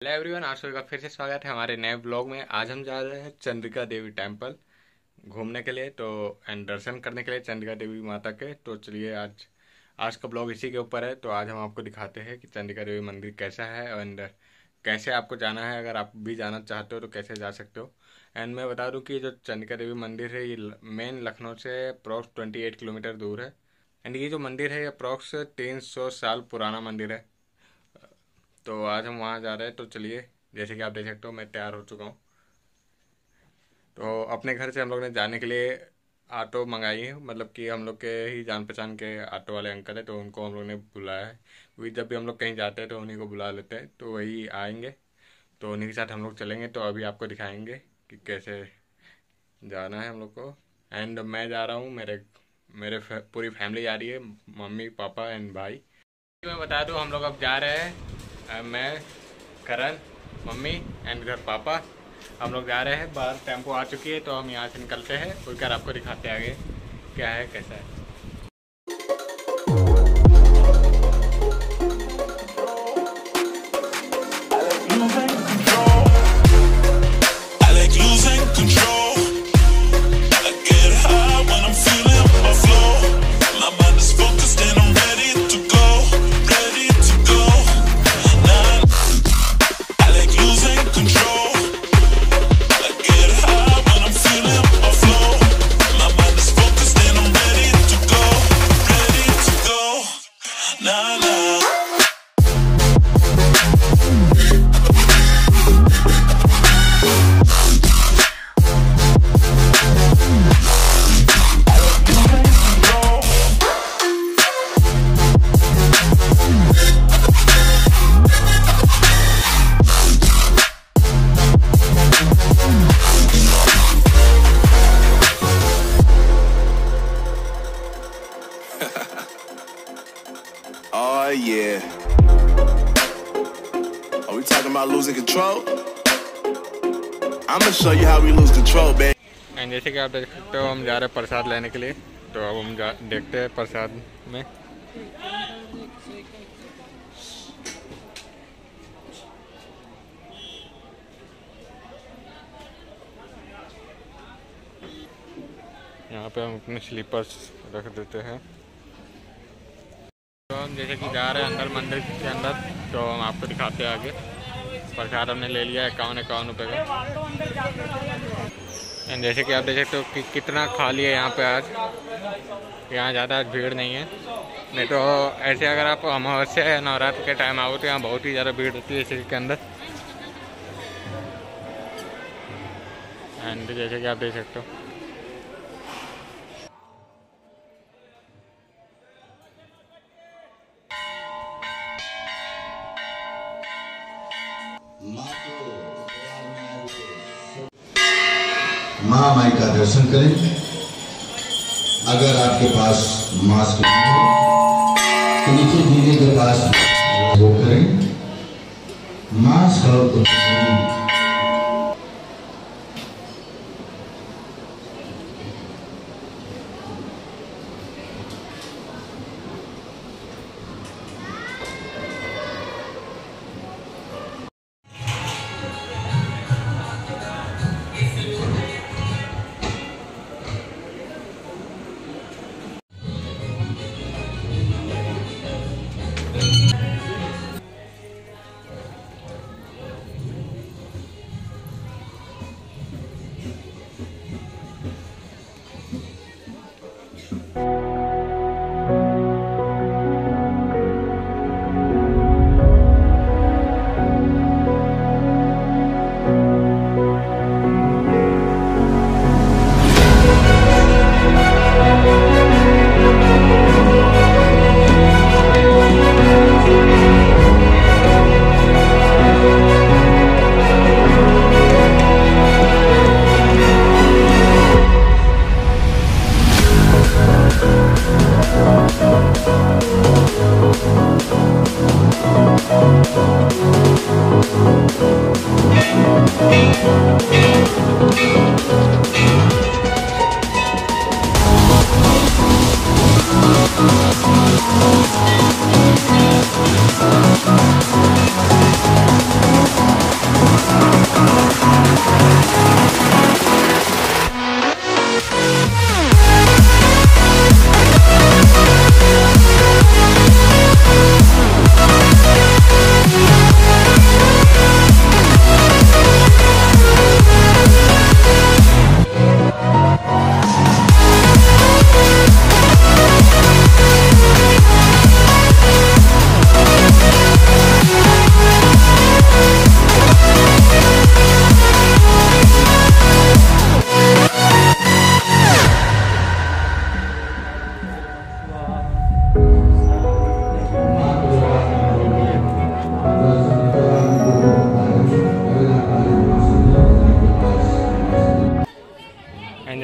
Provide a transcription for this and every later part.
Hello everyone, आप सभी का फिर से स्वागत है हमारे नए ब्लॉग में। आज हम जा रहे हैं चंद्रिका देवी टेंपल घूमने के लिए तो एंड दर्शन करने के लिए चंद्रिका देवी माता के। तो चलिए, आज आज का ब्लॉग इसी के ऊपर है। तो आज हम आपको दिखाते हैं कि चंद्रिका देवी मंदिर कैसा है एंड कैसे आपको जाना है। अगर आप भी जाना चाहते हो तो कैसे जा सकते हो। एंड मैं बता दूँ कि जो चंद्रिका देवी मंदिर है, ये मेन लखनऊ से अप्रॉक्स ट्वेंटी किलोमीटर दूर है। एंड ये जो मंदिर है, ये अप्रॉक्स तीन सौ साल पुराना मंदिर है। तो आज हम वहाँ जा रहे हैं तो चलिए, जैसे कि आप देख सकते हो, मैं तैयार हो चुका हूँ। तो अपने घर से हम लोग ने जाने के लिए ऑटो मंगाई है मतलब कि हम लोग के ही जान पहचान के ऑटो वाले अंकल है तो उनको हम लोग ने बुलाया है। क्योंकि जब भी हम लोग कहीं जाते हैं तो उन्हीं को बुला लेते हैं तो वही आएँगे। तो उन्हीं के साथ हम लोग चलेंगे तो अभी आपको दिखाएँगे कि कैसे जाना है हम लोग को। एंड मैं जा रहा हूँ, मेरे मेरे पूरी फैमिली जा रही है, मम्मी, पापा एंड भाई। मैं बता दूँ, हम लोग अब जा रहे हैं। मैं, करण, मम्मी एंड घर पापा, हम लोग जा रहे हैं, बाहर टेंपो आ चुकी है तो हम यहाँ से निकलते हैं उठकर आपको दिखाते आगे, क्या है, कैसा है। Yeah. Are we talking about losing control? I'm gonna show you how we lose control, baby. And जैसे कि आप देख सकते हो हम जा रहे हैं प्रसाद लेने के लिए तो अब हम देखते हैं प्रसाद में यहाँ पे हम अपने स्लीपर्स रख देते हैं तो हम जैसे कि जा रहे हैं अंदर मंदिर के अंदर तो हम आपको दिखाते हैं आगे। प्रसाद हमने ले लिया है इक्यावन इक्यावन रुपये का। एंड जैसे कि आप देख सकते हो कि कितना खाली है यहाँ पे आज। यहाँ ज़्यादा भीड़ नहीं है। नहीं तो ऐसे अगर आप अमावस्या या नवरात्र के टाइम आओ तो यहाँ बहुत ही ज़्यादा भीड़ होती है इसी के अंदर। एंड जैसे कि आप देख सकते हो करें अगर आपके पास मास्क नहीं हो तो नीचे दीदी के पास वो करें मास्क और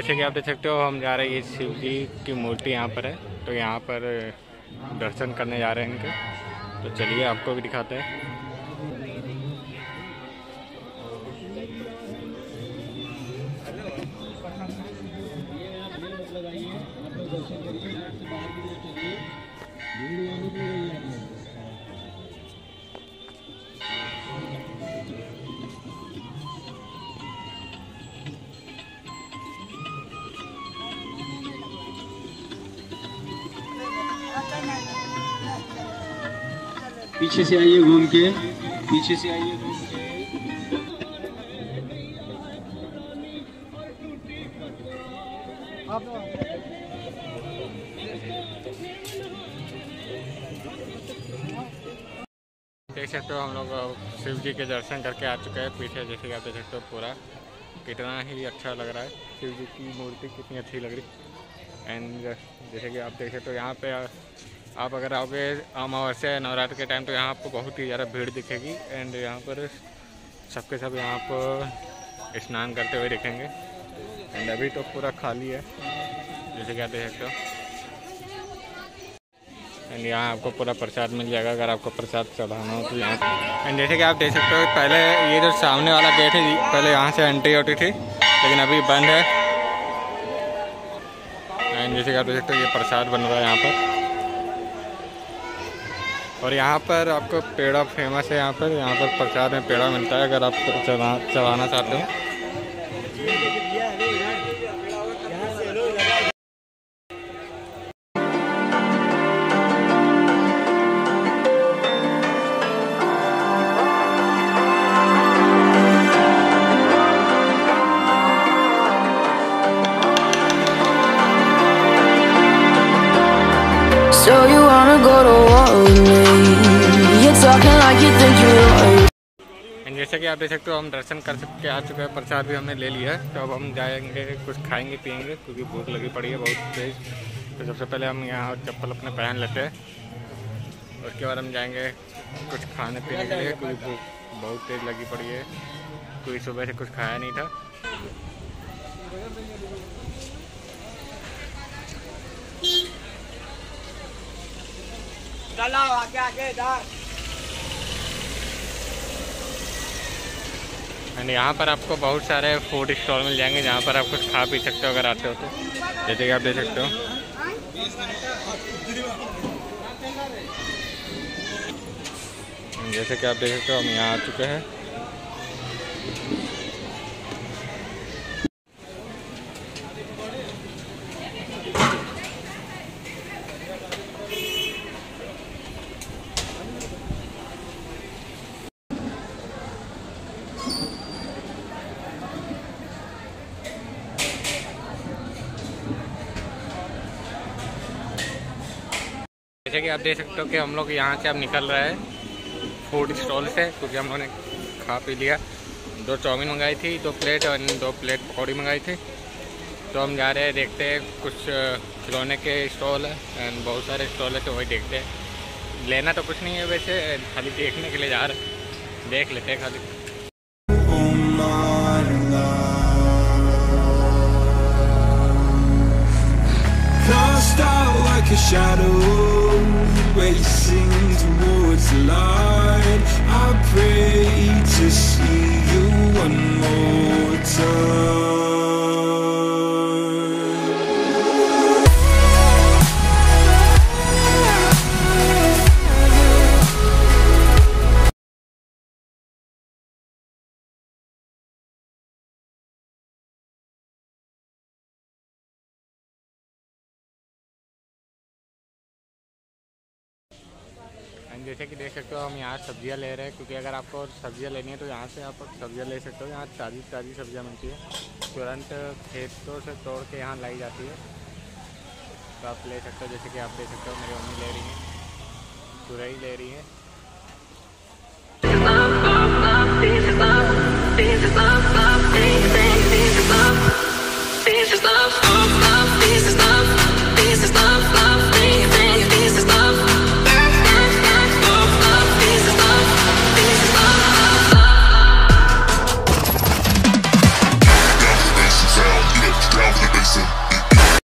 तो आप देख सकते हो, हम जा रहे हैं शिव जी की मूर्ति यहाँ पर है। तो यहाँ पर दर्शन करने जा रहे हैं इनके। तो चलिए आपको भी दिखाते हैं। पीछे से आइए घूम के। पीछे से आइए देख सकते हो हम लोग शिव जी के दर्शन करके आ चुके हैं पीछे, जैसे कि आप देख सकते हो पूरा। कितना ही अच्छा लग रहा है। शिव जी की मूर्ति कितनी अच्छी लग रही। एंड जैसे कि आप देख सकते हो, यहाँ पे आप अगर आओगे अमावस्या या नवरात्र के टाइम तो यहाँ आपको बहुत ही ज़्यादा भीड़ दिखेगी। एंड यहाँ पर सबके सब यहाँ पर स्नान करते हुए दिखेंगे। एंड अभी तो पूरा खाली है। जैसे कि आप देख सकते हो। एंड यहाँ आपको पूरा प्रसाद मिल जाएगा अगर आपको प्रसाद चढ़ाना हो तो यहाँ एंड जैसे कि आप देख सकते हो, पहले ये जो सामने वाला गेट है, पहले यहाँ से एंट्री होती थी, लेकिन अभी बंद है। एंड जैसे कि आप देख सकते हो, ये प्रसाद बन रहा है यहाँ पर। और यहाँ पर आपको पेड़ा फ़ेमस है यहाँ पर। यहाँ पर प्रसाद में पेड़ा मिलता है, अगर आप चढ़ा चलाना चाहते हो। So you wanna go to war with me? You're talking like you think you're. जैसे कि आप देख सकते हो, हम दर्शन कर सकते आ चुके हैं, प्रसाद भी हमने ले लिया है। तो अब हम जाएँगे, कुछ खाएँगे पियेंगे क्योंकि भूख लगी पड़ी है बहुत तेज। तो सबसे पहले हम यहाँ चप्पल अपने पहन लेते हैं। उसके बाद हम जाएँगे कुछ खाने पीने के लिए, क्योंकि भूख बहुत तेज लगी पड़ी है। क्योंकि सुबह से कुछ खाया नहीं था। एंड यहाँ पर आपको बहुत सारे फ़ूड स्टॉल मिल जाएँगे जहाँ पर आप कुछ खा पी सकते हो अगर आते हो तो। जैसे कि आप देख सकते हो। जैसे कि आप देख सकते हो, हम यहाँ आ चुके हैं। कि आप देख सकते हो कि हम लोग यहाँ से अब निकल रहे हैं। फ़ूड स्टॉल से क्योंकि हम लोगों ने खा पी लिया। दो चाउमीन मंगाई थी दो प्लेट और दो प्लेट पकौड़ी मंगाई थी। तो हम जा रहे हैं देखते हैं कुछ खिलौने के स्टॉल है एंड बहुत सारे स्टॉल है तो वही देखते हैं। लेना तो कुछ नहीं है वैसे खाली देखने के लिए जा रहे। देख लेते हैं खाली। Shadow, racing towards the end जैसे कि देख सकते हो हम यहाँ सब्ज़ियाँ ले रहे हैं क्योंकि अगर आपको सब्ज़ियाँ लेनी है तो यहाँ से आप सब्ज़ियाँ ले सकते हो यहाँ ताज़ी ताज़ी सब्ज़ियाँ मिलती है तुरंत खेतों से तोड़ के यहाँ लाई जाती है तो आप ले सकते हो जैसे कि आप ले सकते हो मेरी मम्मी ले रही हैं तुरई ले रही है This is love, love, baby, baby, this is love. This is love, love, love.